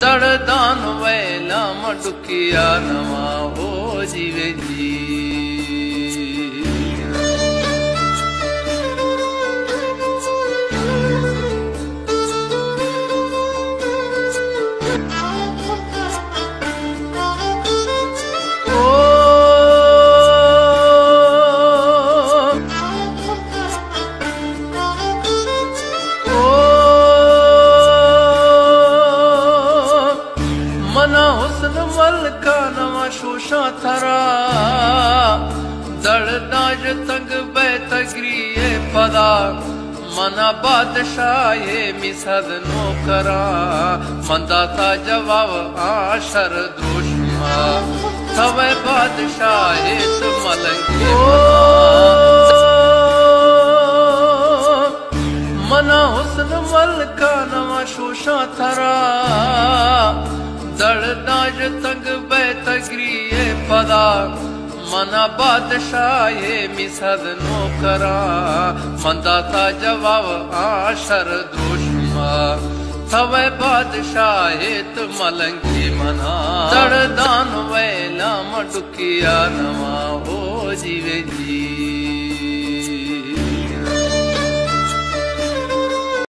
तड़दान वेला मडुकिया नवा हो जीवे जी। नवा शोशा थरा। दड़दाज तंग बै तगरिए पदा। मना बादशाह मिसद नो करा मंदा था जवाब आशर दुश्मा तवे बादशाह तो मलंगे मना हुस्न मलका नवा शोशा थरा। दड़दाज तंग बै तगरिए पदा मना बादशाह मिसद नो करा मंदा था जवाब, आशर दुश्मा थवे बादशाह मलंगी मना। दड़दान वेला मडुकिया नवा हो जीवे जी।